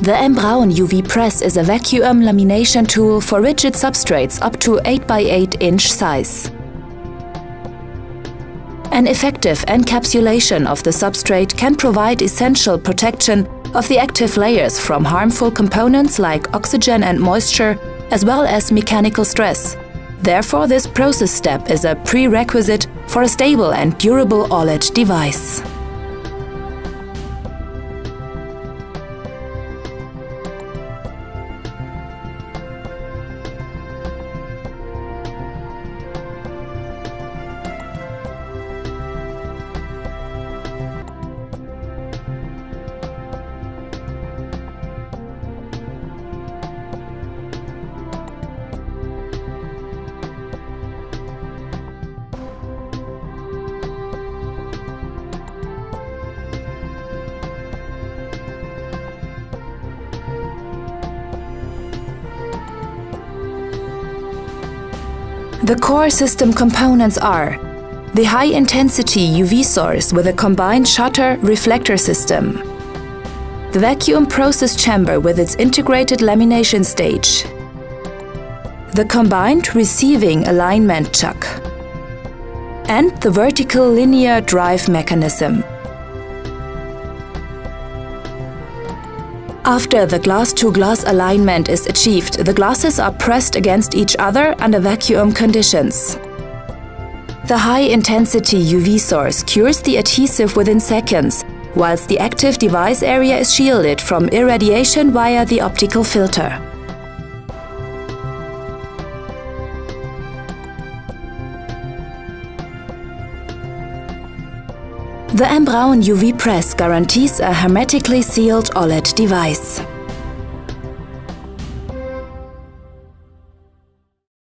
The M. Braun UV Press is a vacuum lamination tool for rigid substrates up to 8x8 inch size. An effective encapsulation of the substrate can provide essential protection of the active layers from harmful components like oxygen and moisture, as well as mechanical stress. Therefore, this process step is a prerequisite for a stable and durable OLED device. The core system components are the high-intensity UV source with a combined shutter reflector system, the vacuum process chamber with its integrated lamination stage, the combined receiving alignment chuck, and the vertical linear drive mechanism. After the glass-to-glass -glass alignment is achieved, the glasses are pressed against each other under vacuum conditions. The high-intensity UV source cures the adhesive within seconds, whilst the active device area is shielded from irradiation via the optical filter. The M. Braun UV Press guarantees a hermetically sealed OLED device.